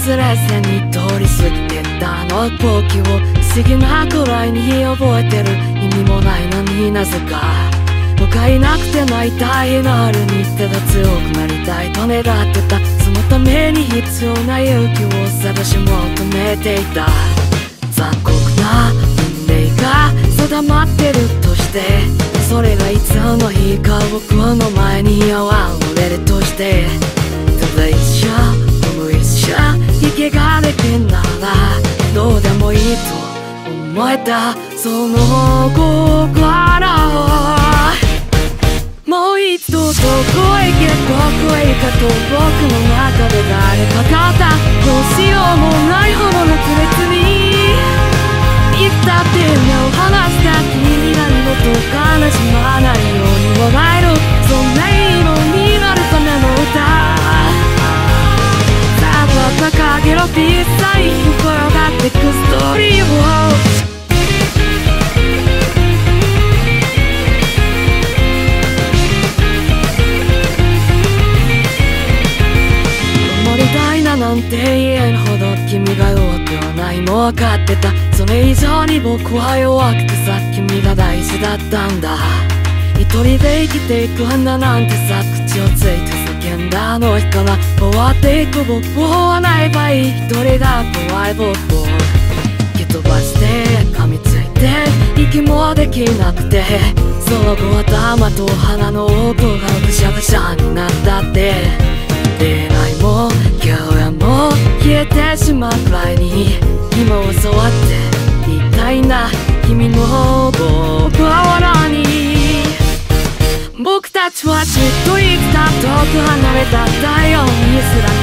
忘れずに通り過ぎてったあの光景を不思議なくらいに覚えてる意味もないのになぜか他いなくて泣いたいのあるにただ強くなりたいと願ってたそのために必要な勇気を探し求めていた残酷な運命が定まってるとしてそれがいつの日か僕の前に現れるとしてただ一緒じゃ息ができんならどうでもいいと思えたその心もう一度どこへ行けどこへ行かと僕の中で誰かがったどうしようもないほど熱烈にいつだって目を離した君に何事悲しまないように笑えるそんな色になるための歌。掲げろピースサイン転がってくほど君が弱くはないも分かってたそれ以上に僕は弱くてさ君が。大事だったんだ一人で生きていくんだなんてさ口をついて叫んだあの日から終わっていく僕を追わない場合一人が。怖い僕を蹴飛ばして噛みついて息もできなくてその後頭と鼻の奥が。ぐしゃぐしゃになったって始まうくらいに今を教わっていたいな君の僕は笑に。僕たちはじっと生きた遠く離れた太陽にすら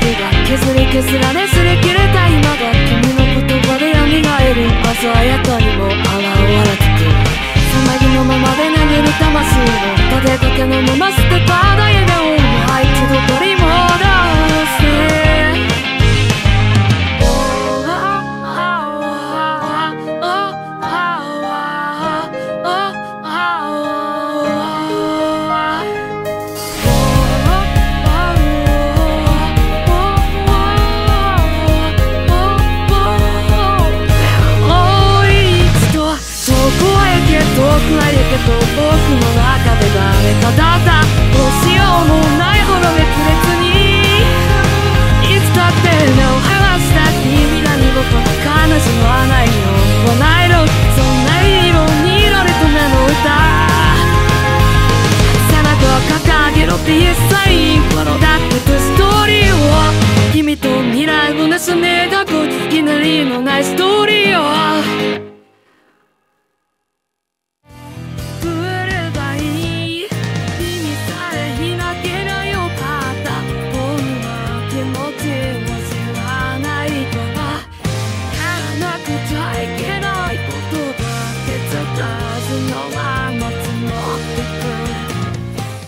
手が削り削られすり切れた今が君の言葉で蘇る鮮やかにも現れてく。るさなぎのままで投げる魂を立てかけのまま捨てた。けど僕の中で誰かだったどうしようもないほど熱烈にいつだって目を離した君何事も悲しまないようにはないのそんな色になるための歌背中を掲げろピースサイン転がってくストーリーを。君と未来を盗め描くいきなりのないストーリーを。い